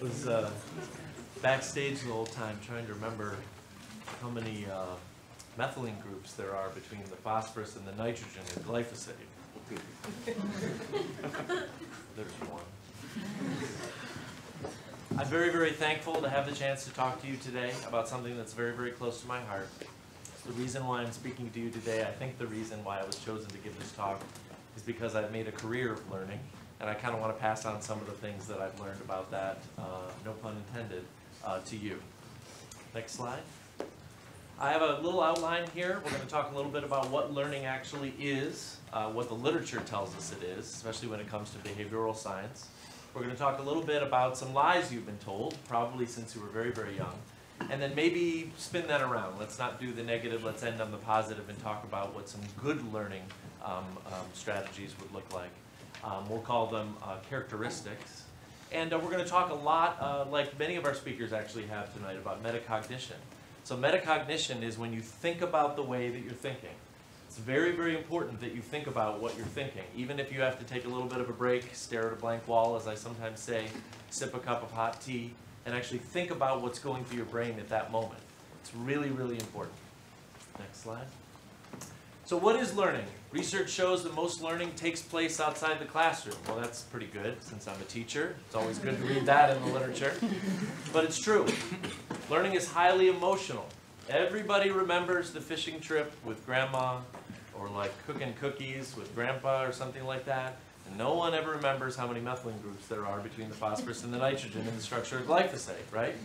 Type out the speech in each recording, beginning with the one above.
was uh, backstage the whole time trying to remember how many uh, methylene groups there are between the phosphorus and the nitrogen in glyphosate. There's one. I'm very, very thankful to have the chance to talk to you today about something that's very, very close to my heart. The reason why I'm speaking to you today. I think the reason why I was chosen to give this talk is because I've made a career of learning, and I kind of want to pass on some of the things that I've learned about that, uh, no pun intended, uh, to you. Next slide. I have a little outline here. We're going to talk a little bit about what learning actually is, uh, what the literature tells us it is, especially when it comes to behavioral science. We're going to talk a little bit about some lies you've been told, probably since you were very, very young. And then maybe spin that around. Let's not do the negative, let's end on the positive and talk about what some good learning um, um, strategies would look like. Um, we'll call them uh, characteristics. And uh, we're going to talk a lot, uh, like many of our speakers actually have tonight, about metacognition. So metacognition is when you think about the way that you're thinking. It's very, very important that you think about what you're thinking. Even if you have to take a little bit of a break, stare at a blank wall, as I sometimes say, sip a cup of hot tea, and actually think about what's going through your brain at that moment. It's really, really important. Next slide. So what is learning? Research shows that most learning takes place outside the classroom. Well, that's pretty good since I'm a teacher. It's always good to read that in the literature. But it's true. Learning is highly emotional. Everybody remembers the fishing trip with grandma or like cooking cookies with grandpa or something like that. And no one ever remembers how many methylene groups there are between the phosphorus and the nitrogen in the structure of glyphosate, right?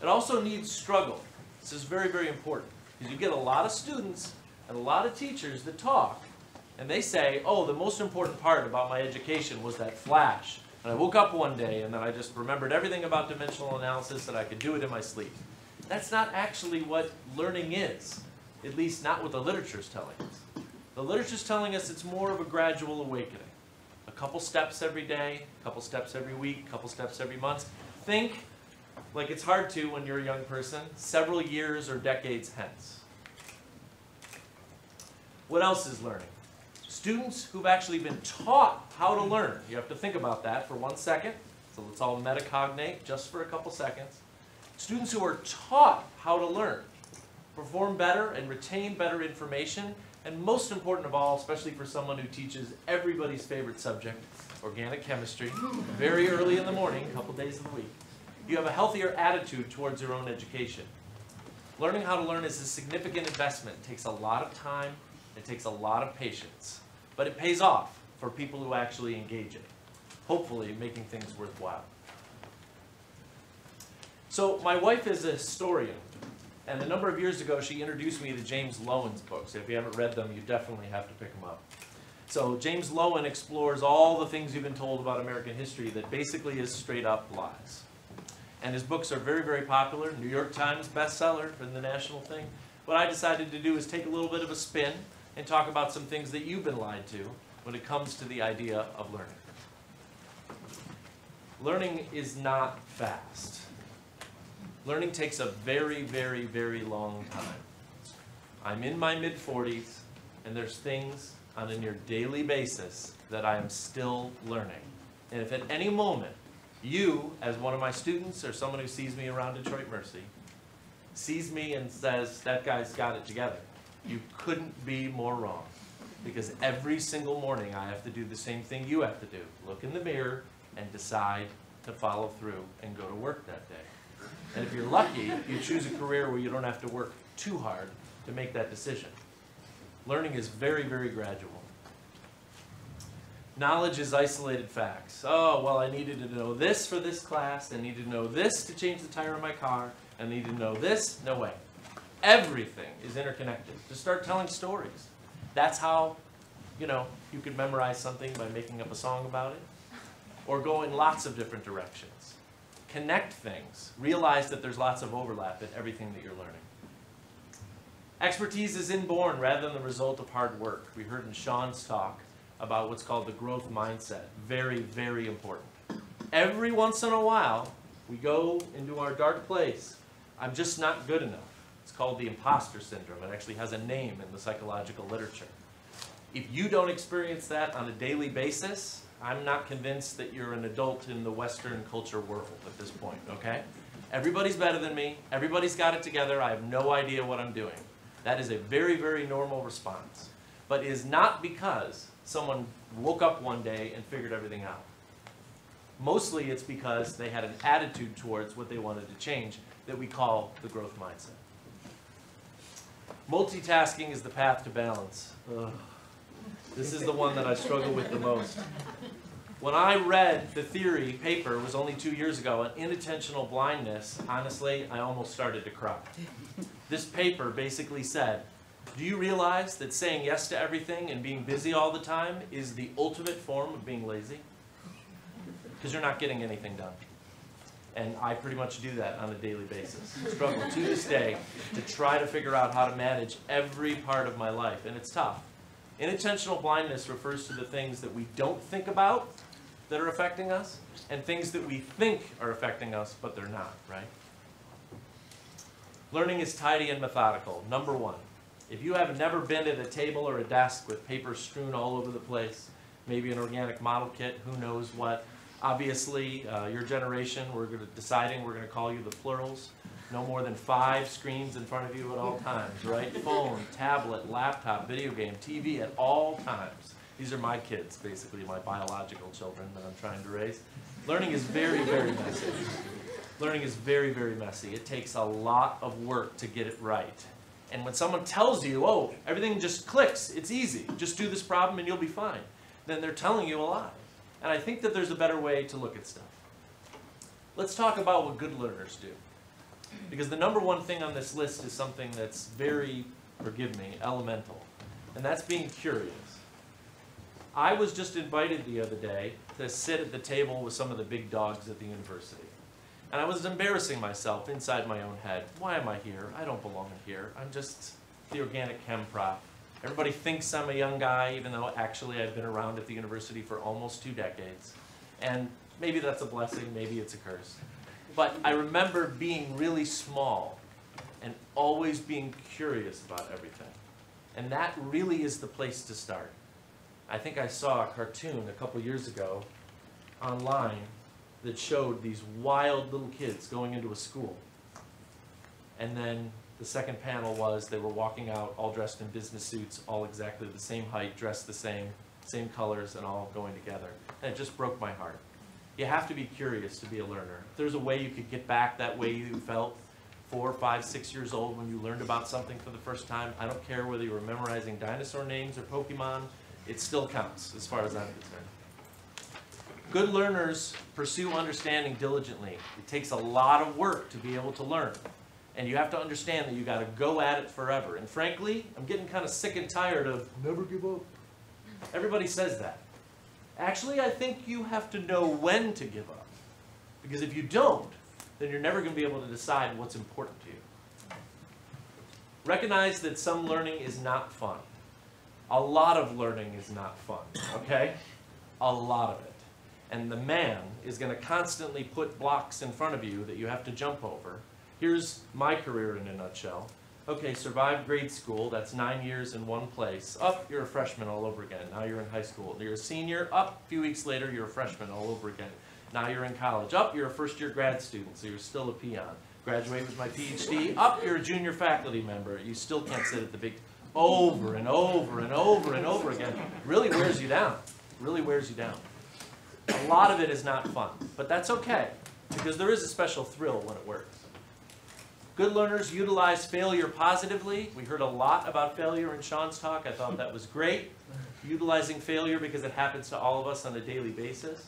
It also needs struggle. This is very, very important because you get a lot of students and a lot of teachers that talk and they say, oh, the most important part about my education was that flash. And I woke up one day and then I just remembered everything about dimensional analysis that I could do it in my sleep. That's not actually what learning is, at least not what the literature is telling us. The literature is telling us it's more of a gradual awakening. A couple steps every day, a couple steps every week, a couple steps every month. Think like it's hard to when you're a young person, several years or decades hence. What else is learning? Students who've actually been taught how to learn. You have to think about that for one second. So let's all metacognate just for a couple seconds. Students who are taught how to learn perform better and retain better information, and most important of all, especially for someone who teaches everybody's favorite subject, organic chemistry, very early in the morning, a couple days of the week, you have a healthier attitude towards your own education. Learning how to learn is a significant investment. It takes a lot of time, it takes a lot of patience, but it pays off for people who actually engage it, hopefully making things worthwhile. So my wife is a historian, and a number of years ago she introduced me to James Loewen's books. If you haven't read them, you definitely have to pick them up. So James Loewen explores all the things you've been told about American history that basically is straight up lies. And his books are very, very popular, New York Times bestseller for the national thing. What I decided to do is take a little bit of a spin and talk about some things that you've been lied to when it comes to the idea of learning. Learning is not fast. Learning takes a very, very, very long time. I'm in my mid 40s, and there's things on a near daily basis that I am still learning. And if at any moment you, as one of my students or someone who sees me around Detroit Mercy, sees me and says, that guy's got it together, you couldn't be more wrong. Because every single morning I have to do the same thing you have to do look in the mirror and decide to follow through and go to work that day. And if you're lucky, you choose a career where you don't have to work too hard to make that decision. Learning is very, very gradual. Knowledge is isolated facts. Oh, well, I needed to know this for this class, I needed to know this to change the tire on my car, I needed to know this. No way. Everything is interconnected. Just start telling stories. That's how, you know, you could memorize something by making up a song about it, or go in lots of different directions connect things. Realize that there's lots of overlap in everything that you're learning. Expertise is inborn rather than the result of hard work. We heard in Sean's talk about what's called the growth mindset. Very, very important. Every once in a while, we go into our dark place. I'm just not good enough. It's called the imposter syndrome. It actually has a name in the psychological literature. If you don't experience that on a daily basis, I'm not convinced that you're an adult in the Western culture world at this point, okay? Everybody's better than me. Everybody's got it together. I have no idea what I'm doing. That is a very, very normal response. But is not because someone woke up one day and figured everything out. Mostly it's because they had an attitude towards what they wanted to change that we call the growth mindset. Multitasking is the path to balance. Ugh. This is the one that I struggle with the most. When I read the theory paper, it was only two years ago, on inattentional blindness, honestly, I almost started to cry. This paper basically said, do you realize that saying yes to everything and being busy all the time is the ultimate form of being lazy? Because you're not getting anything done. And I pretty much do that on a daily basis. Struggle to this day to try to figure out how to manage every part of my life, and it's tough. Inattentional blindness refers to the things that we don't think about that are affecting us, and things that we think are affecting us, but they're not, right? Learning is tidy and methodical. Number one, if you have never been at a table or a desk with paper strewn all over the place, maybe an organic model kit, who knows what, Obviously, uh, your generation, we're gonna, deciding we're going to call you the plurals. No more than five screens in front of you at all times, right? Phone, tablet, laptop, video game, TV at all times. These are my kids, basically, my biological children that I'm trying to raise. Learning is very, very messy. Learning is very, very messy. It takes a lot of work to get it right. And when someone tells you, oh, everything just clicks, it's easy, just do this problem and you'll be fine, then they're telling you a lie. And I think that there's a better way to look at stuff. Let's talk about what good learners do. Because the number one thing on this list is something that's very, forgive me, elemental. And that's being curious. I was just invited the other day to sit at the table with some of the big dogs at the university. And I was embarrassing myself inside my own head. Why am I here? I don't belong here. I'm just the organic chem prof. Everybody thinks I'm a young guy, even though actually I've been around at the university for almost two decades. And maybe that's a blessing, maybe it's a curse. But I remember being really small and always being curious about everything. And that really is the place to start. I think I saw a cartoon a couple years ago online that showed these wild little kids going into a school. And then the second panel was they were walking out all dressed in business suits, all exactly the same height, dressed the same, same colors, and all going together. And it just broke my heart. You have to be curious to be a learner. If there's a way you could get back that way you felt four, five, six years old when you learned about something for the first time, I don't care whether you were memorizing dinosaur names or Pokemon, it still counts as far as I'm concerned. Good learners pursue understanding diligently. It takes a lot of work to be able to learn. And you have to understand that you got to go at it forever. And frankly, I'm getting kind of sick and tired of never give up. Everybody says that. Actually, I think you have to know when to give up. Because if you don't, then you're never going to be able to decide what's important to you. Recognize that some learning is not fun. A lot of learning is not fun, okay? A lot of it. And the man is going to constantly put blocks in front of you that you have to jump over Here's my career in a nutshell. Okay, survived grade school, that's nine years in one place. Up, you're a freshman all over again. Now you're in high school. You're a senior, up, a few weeks later, you're a freshman all over again. Now you're in college. Up, you're a first year grad student, so you're still a peon. Graduate with my PhD. Up, you're a junior faculty member. You still can't sit at the big, over and over and over and over again. Really wears you down. Really wears you down. A lot of it is not fun, but that's okay, because there is a special thrill when it works. Good learners utilize failure positively. We heard a lot about failure in Sean's talk. I thought that was great. Utilizing failure because it happens to all of us on a daily basis.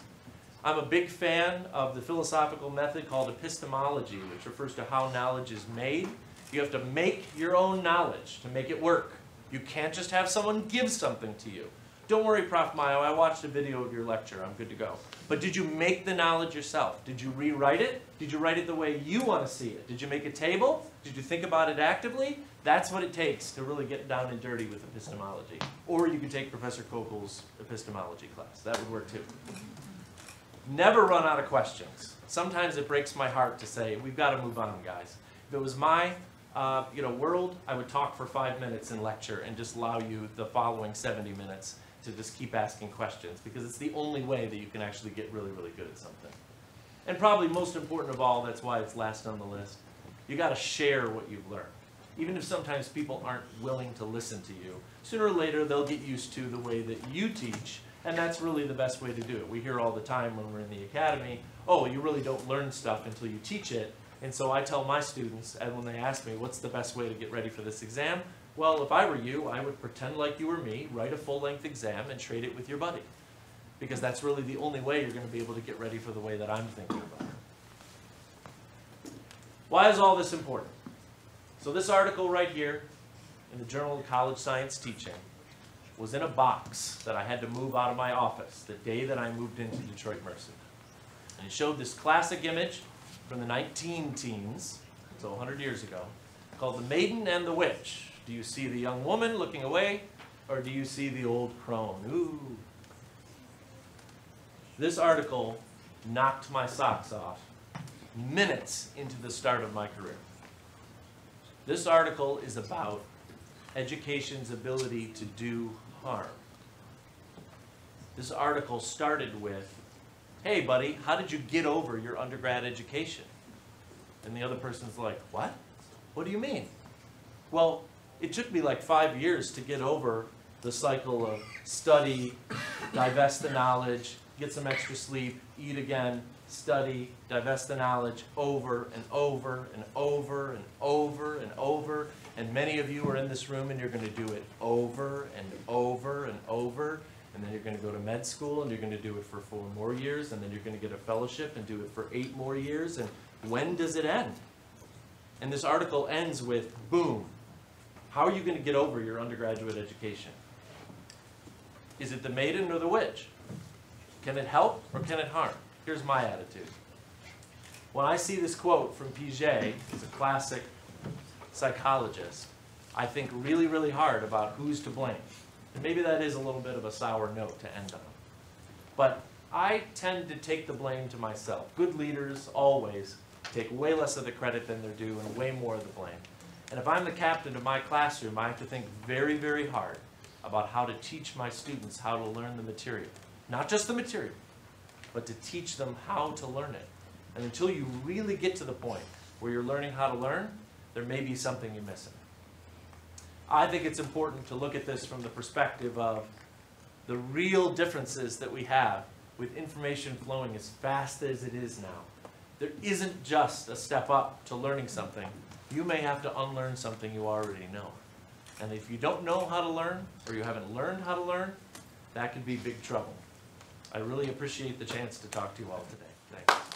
I'm a big fan of the philosophical method called epistemology, which refers to how knowledge is made. You have to make your own knowledge to make it work. You can't just have someone give something to you. Don't worry, Prof. Mio, I watched a video of your lecture. I'm good to go. But did you make the knowledge yourself? Did you rewrite it? Did you write it the way you want to see it? Did you make a table? Did you think about it actively? That's what it takes to really get down and dirty with epistemology. Or you could take Professor Kokel's epistemology class. That would work too. Never run out of questions. Sometimes it breaks my heart to say, we've got to move on, guys. If it was my uh, you know, world, I would talk for five minutes in lecture and just allow you the following 70 minutes to just keep asking questions because it's the only way that you can actually get really, really good at something. And probably most important of all, that's why it's last on the list, you got to share what you've learned. Even if sometimes people aren't willing to listen to you, sooner or later they'll get used to the way that you teach, and that's really the best way to do it. We hear all the time when we're in the academy, oh, you really don't learn stuff until you teach it. And so I tell my students, and when they ask me, what's the best way to get ready for this exam? Well, if I were you, I would pretend like you were me, write a full-length exam, and trade it with your buddy. Because that's really the only way you're going to be able to get ready for the way that I'm thinking about it. Why is all this important? So this article right here in the Journal of College Science Teaching was in a box that I had to move out of my office the day that I moved into Detroit Mercy. And it showed this classic image from the 19 teens, so 100 years ago, called The Maiden and the Witch. Do you see the young woman looking away, or do you see the old crone? Ooh. This article knocked my socks off minutes into the start of my career. This article is about education's ability to do harm. This article started with, hey buddy, how did you get over your undergrad education? And the other person's like, what? What do you mean? Well, it took me like five years to get over the cycle of study, divest the knowledge, get some extra sleep, eat again, study, divest the knowledge over and over and over and over and over. And many of you are in this room and you're going to do it over and over and over. And then you're going to go to med school and you're going to do it for four more years. And then you're going to get a fellowship and do it for eight more years. And when does it end? And this article ends with boom. How are you going to get over your undergraduate education? Is it the maiden or the witch? Can it help or can it harm? Here's my attitude. When I see this quote from Piaget, he's a classic psychologist, I think really, really hard about who's to blame. And maybe that is a little bit of a sour note to end on. But I tend to take the blame to myself. Good leaders always take way less of the credit than they're due and way more of the blame. And if I'm the captain of my classroom, I have to think very, very hard about how to teach my students how to learn the material. Not just the material, but to teach them how to learn it. And until you really get to the point where you're learning how to learn, there may be something you're missing. I think it's important to look at this from the perspective of the real differences that we have with information flowing as fast as it is now. There isn't just a step up to learning something. You may have to unlearn something you already know. And if you don't know how to learn, or you haven't learned how to learn, that could be big trouble. I really appreciate the chance to talk to you all today. Thanks.